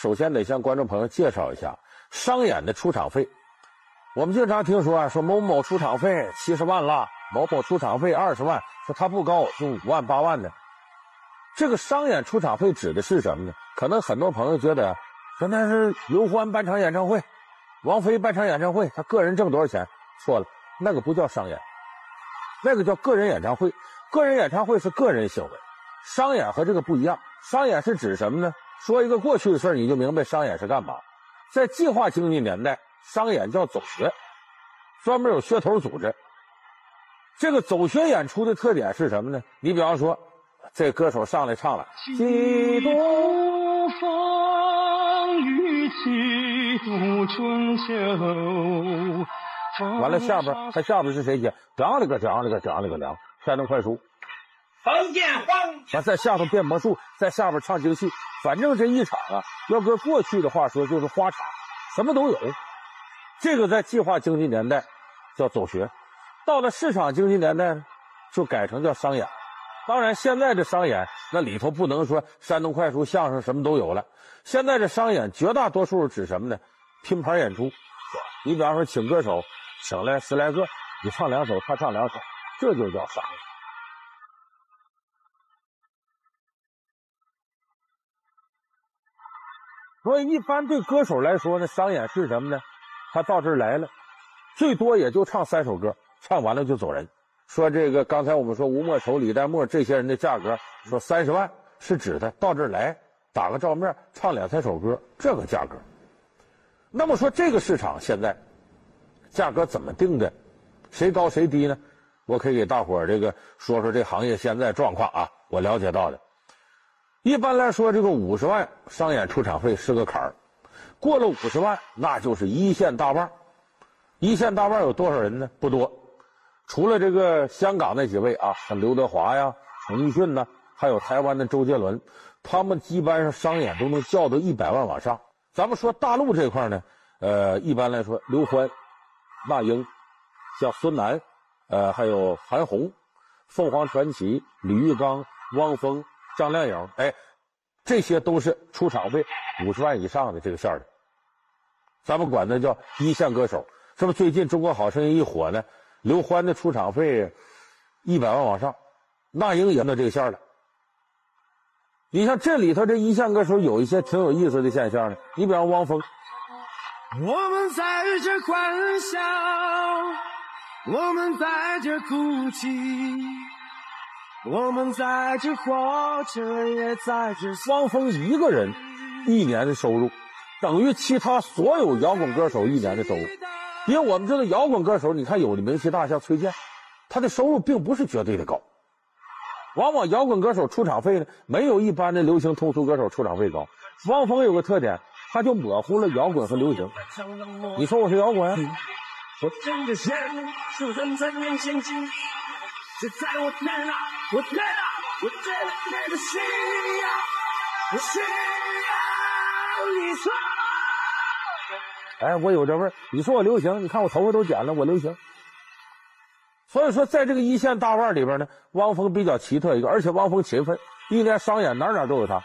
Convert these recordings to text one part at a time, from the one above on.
首先得向观众朋友介绍一下商演的出场费。我们经常听说啊，说某某出场费七十万了，某某出场费二十万，说他不高，就五万八万的。这个商演出场费指的是什么呢？可能很多朋友觉得，说那是刘欢办场演唱会，王菲办场演唱会，他个人挣多少钱？错了，那个不叫商演，那个叫个人演唱会。个人演唱会是个人行为，商演和这个不一样。商演是指什么呢？说一个过去的事你就明白商演是干嘛。在计划经济年代，商演叫走穴，专门有噱头组织。这个走穴演出的特点是什么呢？你比方说，这歌手上来唱了《几度风雨几度春秋》，完了下边他下边是谁接？张了个张了个张了个梁，山东快书。冯建皇，完在下头变魔术，在下边唱京戏，反正这一场啊，要搁过去的话说就是花场，什么都有。这个在计划经济年代叫走穴，到了市场经济年代，就改成叫商演。当然，现在这商演那里头不能说山东快书、相声什么都有了。现在这商演绝大多数指什么呢？拼盘演出。你比方说请歌手，请来十来个，你唱两首，他唱两首，这就叫商演。所以，一般对歌手来说呢，商演是什么呢？他到这儿来了，最多也就唱三首歌，唱完了就走人。说这个，刚才我们说吴莫愁、李代沫这些人的价格，说三十万是指的到这儿来打个照面，唱两三首歌，这个价格。那么说这个市场现在价格怎么定的？谁高谁低呢？我可以给大伙儿这个说说这行业现在状况啊，我了解到的。一般来说，这个五十万商演出场费是个坎儿，过了五十万，那就是一线大腕。一线大腕有多少人呢？不多，除了这个香港那几位啊，像刘德华呀、陈奕迅呐，还有台湾的周杰伦，他们基本上商演都能叫到一百万往上。咱们说大陆这块呢，呃，一般来说，刘欢、那英，像孙楠，呃，还有韩红、凤凰传奇、李玉刚、汪峰。张靓颖，哎，这些都是出场费五十万以上的这个线的，咱们管那叫一线歌手。是不最近《中国好声音》一火呢？刘欢的出场费一百万往上，那英也到这个线了。你像这里头这一线歌手有一些挺有意思的现象呢。你比方汪峰，我们在这欢笑，我们在这哭泣。我们在这活着，也在这。汪峰一个人一年的收入，等于其他所有摇滚歌手一年的收入。因为我们知道摇滚歌手，你看有的名气大，像崔健，他的收入并不是绝对的高。往往摇滚歌手出场费呢，没有一般的流行通俗歌手出场费高。汪峰有个特点，他就模糊了摇滚和流行。你说我是摇滚？我真的想，就算在面前就在我我天啊，我真的真的需要，我需要你说。哎，我有这味儿。你说我流行，你看我头发都剪了，我流行。所以说，在这个一线大腕里边呢，汪峰比较奇特一个，而且汪峰勤奋，一年商演哪哪都有他。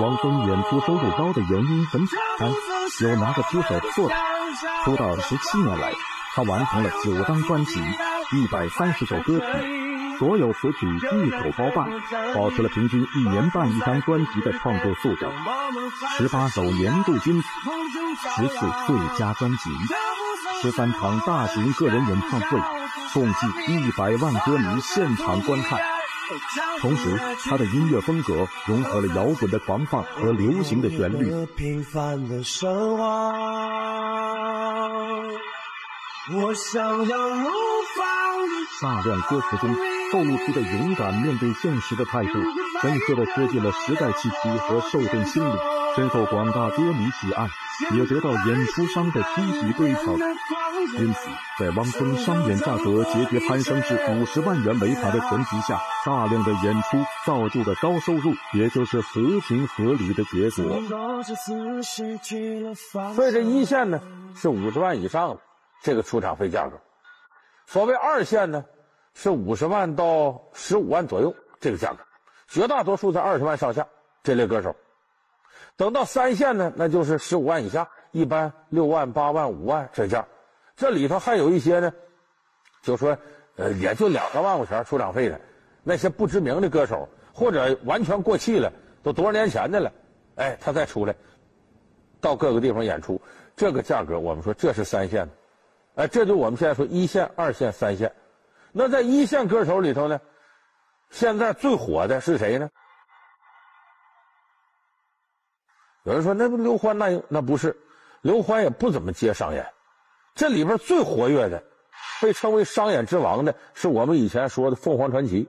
汪峰演出收入高的原因很简单，有拿得出手的作品。出道十七年来，他完成了九张专辑，一百三十首歌曲，所有词曲一手包办，保持了平均一年半一张专辑的创作速度。十八首年度金曲，十次最佳专辑，十三场大型个人演唱会，共计一百万歌迷现场观看。同时，他的音乐风格融合了摇滚的狂放和流行的旋律。大量歌词中透露出的勇敢面对现实的态度，深刻的贴近了时代气息和受众心理，深受广大歌迷喜爱。也得到演出商的积极追捧，因此，在汪峰商演价格节节攀升至五十万元每场的前提下，大量的演出造就的高收入，也就是合情合理的结果。所以这一线呢是五十万以上的这个出场费价格，所谓二线呢是五十万到十五万左右这个价格，绝大多数在二十万上下这类歌手。等到三线呢，那就是十五万以下，一般六万、八万、五万这价。这里头还有一些呢，就说呃，也就两三万块钱出场费的，那些不知名的歌手或者完全过气了，都多少年前的了，哎，他再出来，到各个地方演出，这个价格我们说这是三线的，哎，这就我们现在说一线、二线、三线。那在一线歌手里头呢，现在最火的是谁呢？有人说那不刘欢那那不是，刘欢也不怎么接商演。这里边最活跃的，被称为商演之王的，是我们以前说的凤凰传奇。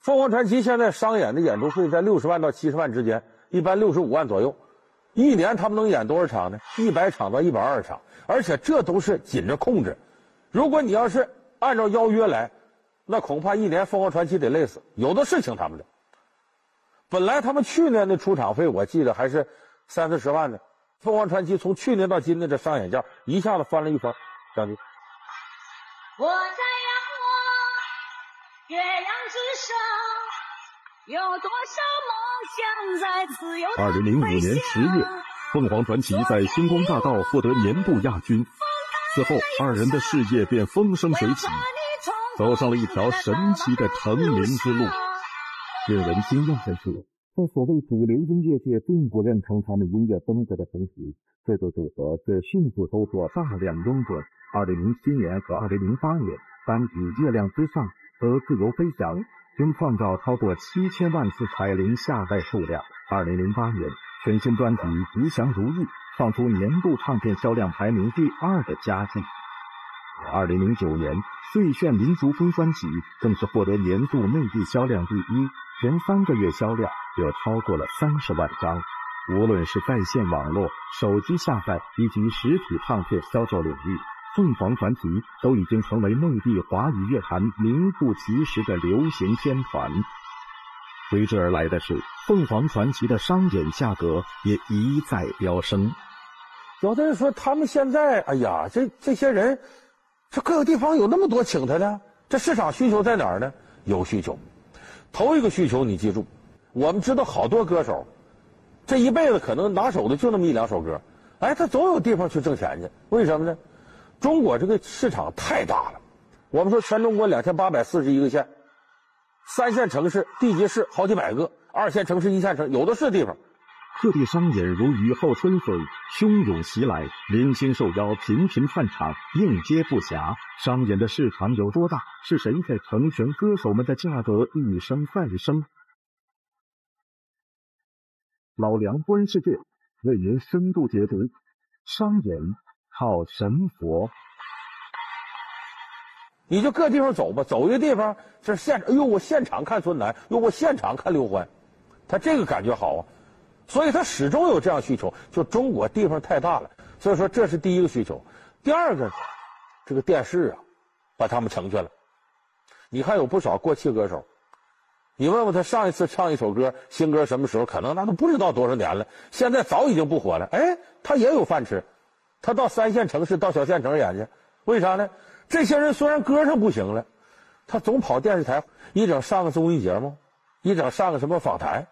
凤凰传奇现在商演的演出费在六十万到七十万之间，一般六十五万左右。一年他们能演多少场呢？一百场到一百二十场，而且这都是紧着控制。如果你要是按照邀约来，那恐怕一年凤凰传奇得累死。有的是请他们的。本来他们去年的出场费，我记得还是。三四十万呢，凤凰传奇从去年到今年这商演价一下子翻了一番，将近。我在仰望月亮之上，有多少梦二零零五年十月，凤凰传奇在星光大道获得年度亚军，此后二人的事业便风生水起，走上了一条神奇的成名之路。令人惊讶的是。在所谓主流音乐界并不认同他们音乐风格的同时，这个组合却迅速收获大量拥趸。二零零七年和二零零八年，单曲《月亮之上》和《自由飞翔》均创造超过七千万次彩铃下载数量。二零零八年，全新专辑《吉祥如意》创出年度唱片销量排名第二的佳绩。二零零九年，《最炫民族风》专辑更是获得年度内地销量第一，前三个月销量。就超过了三十万张，无论是在线网络、手机下载以及实体唱片销售领域，凤凰传奇都已经成为内地华语乐坛名副其实的流行天团。随之而来的是，凤凰传奇的商演价格也一再飙升。有的人说，他们现在，哎呀，这这些人，这各个地方有那么多请他的，这市场需求在哪儿呢？有需求。头一个需求，你记住。我们知道好多歌手，这一辈子可能拿手的就那么一两首歌，哎，他总有地方去挣钱去。为什么呢？中国这个市场太大了。我们说全中国两千八百四十一个县，三线城市、地级市好几百个，二线城市、一线城有的是地方。各地商演如雨后春笋，汹涌袭来，明星受邀频频串场，应接不暇。商演的市场有多大？是谁在成全歌手们的价格一升再升？老梁观世界为您深度解读商演靠神佛。你就各地方走吧，走一个地方这现，哎呦，我现场看孙楠，哟，我现场看刘欢，他这个感觉好啊，所以他始终有这样需求。就中国地方太大了，所以说这是第一个需求。第二个，这个电视啊，把他们成全了。你看有不少过气歌手。你问问他上一次唱一首歌新歌什么时候？可能那都不知道多少年了。现在早已经不火了。哎，他也有饭吃，他到三线城市、到小县城演去。为啥呢？这些人虽然歌上不行了，他总跑电视台，一整上个综艺节目，一整上个什么访谈。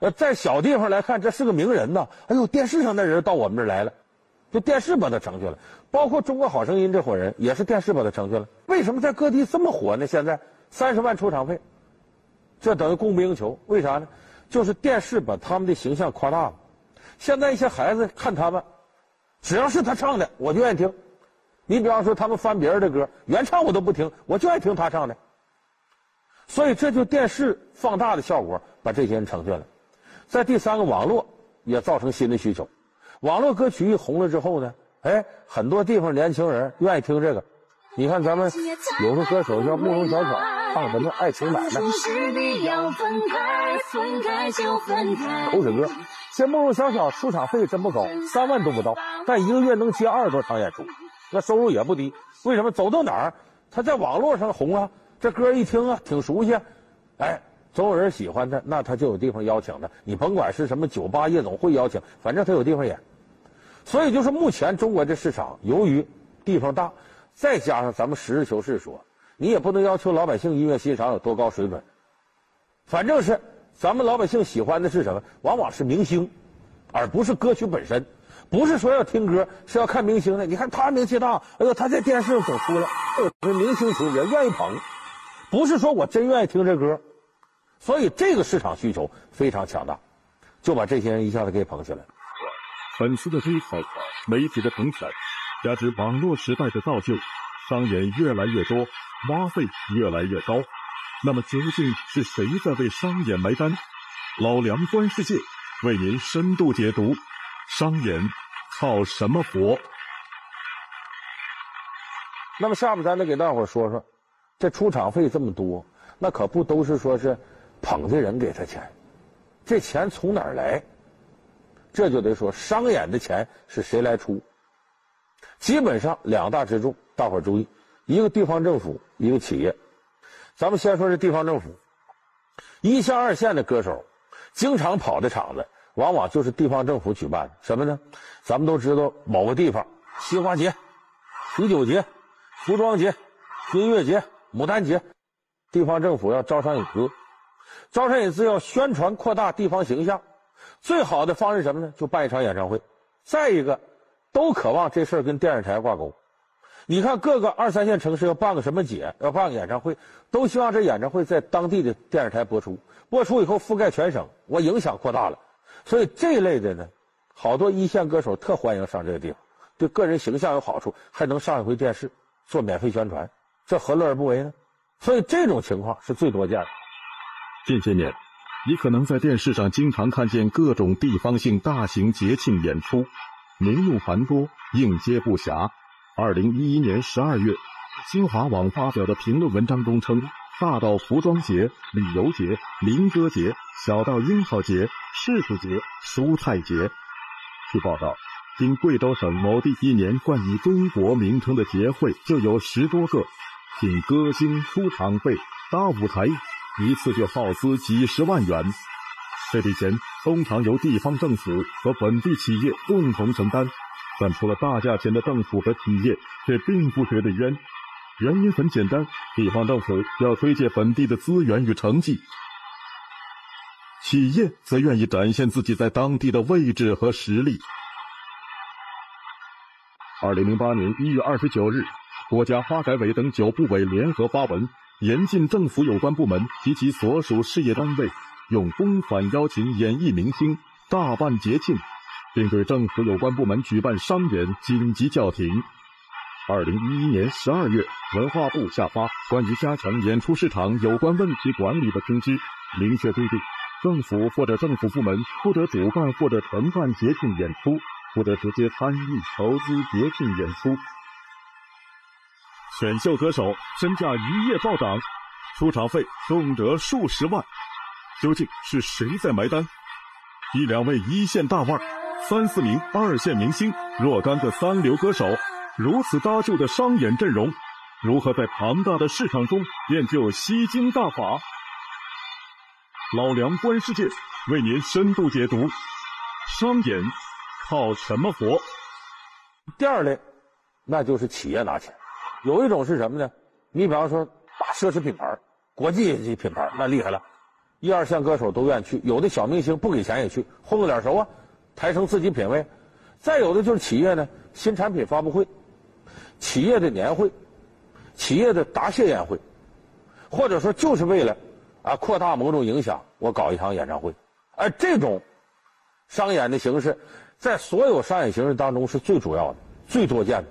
呃，在小地方来看，这是个名人呐。哎呦，电视上那人到我们这儿来了，就电视把他成全了。包括《中国好声音》这伙人，也是电视把他成全了。为什么在各地这么火呢？现在三十万出场费。这等于供不应求，为啥呢？就是电视把他们的形象夸大了。现在一些孩子看他们，只要是他唱的，我就愿意听。你比方说，他们翻别人的歌，原唱我都不听，我就爱听他唱的。所以，这就电视放大的效果，把这些人成全了。在第三个，网络也造成新的需求。网络歌曲一红了之后呢，哎，很多地方年轻人愿意听这个。你看，咱们有个歌手叫慕容晓晓。唱什么爱情买卖？口水歌。这慕容小小出场费真不高，三万都不到，但一个月能接二十多场演出，那收入也不低。为什么？走到哪儿，他在网络上红啊，这歌一听啊，挺熟悉，哎，总有人喜欢他，那他就有地方邀请他。你甭管是什么酒吧、夜总会邀请，反正他有地方演。所以就是目前中国这市场，由于地方大，再加上咱们实事求是说。你也不能要求老百姓音乐欣赏有多高水准。反正是咱们老百姓喜欢的是什么？往往是明星，而不是歌曲本身。不是说要听歌，是要看明星的。你看他名气大，哎呦，他在电视上总出来，是明星出人愿意捧。不是说我真愿意听这歌，所以这个市场需求非常强大，就把这些人一下子给捧起来。粉丝的追捧，媒体的捧场，加之网络时代的造就，商演越来越多，花费越来越高。那么究竟是谁在为商演埋单？老梁观世界为您深度解读商演靠什么活？那么下面咱得给大伙说说，这出场费这么多，那可不都是说是捧的人给他钱，这钱从哪儿来？这就得说商演的钱是谁来出？基本上两大支柱，大伙注意，一个地方政府，一个企业。咱们先说这地方政府，一线二线的歌手，经常跑的场子，往往就是地方政府举办的。什么呢？咱们都知道某个地方，西花节、啤酒节、服装节、音乐节、牡丹节，地方政府要招商引资，招商引资要宣传扩大地方形象，最好的方式什么呢？就办一场演唱会。再一个，都渴望这事儿跟电视台挂钩。你看各个二三线城市要办个什么节，要办个演唱会，都希望这演唱会在当地的电视台播出。播出以后覆盖全省，我影响扩大了。所以这一类的呢，好多一线歌手特欢迎上这个地方，对个人形象有好处，还能上一回电视做免费宣传，这何乐而不为呢？所以这种情况是最多见的。近些年，你可能在电视上经常看见各种地方性大型节庆演出，名目繁多，应接不暇。二零一一年十二月，新华网发表的评论文章中称：“大到服装节、旅游节、民歌节，小到樱桃节、柿子节、蔬菜节。”据报道，仅贵州省某地一年冠以“中国”名称的节会就有十多个，请歌星出场费、搭舞台，一次就耗资几十万元。这笔钱通常由地方政府和本地企业共同承担。但出了大价钱的政府和企业却并不觉得冤，原因很简单：地方政府要推介本地的资源与成绩，企业则愿意展现自己在当地的位置和实力。二零零八年一月二十九日，国家发改委等九部委联合发文，严禁政府有关部门及其所属事业单位用公款邀请演艺明星、大办节庆。并对政府有关部门举办商演紧急叫停。二零一一年十二月，文化部下发关于加强演出市场有关问题管理的通知，明确规定，政府或者政府部门不得主办或者承办节庆演出，不得直接参与投资节庆演出。选秀歌手身价一夜暴涨，出场费动辄数十万，究竟是谁在埋单？一两位一线大腕。三四名二线明星，若干个三流歌手，如此搭救的商演阵容，如何在庞大的市场中练就吸金大法？老梁观世界为您深度解读：商演靠什么活？第二类，那就是企业拿钱。有一种是什么呢？你比方说大奢侈品牌、国际级品牌，那厉害了，一二线歌手都愿意去。有的小明星不给钱也去，混个脸熟啊。抬升自己品位，再有的就是企业呢，新产品发布会、企业的年会、企业的答谢宴会，或者说就是为了啊扩大某种影响，我搞一场演唱会。而这种商演的形式，在所有商演形式当中是最主要的、最多见的。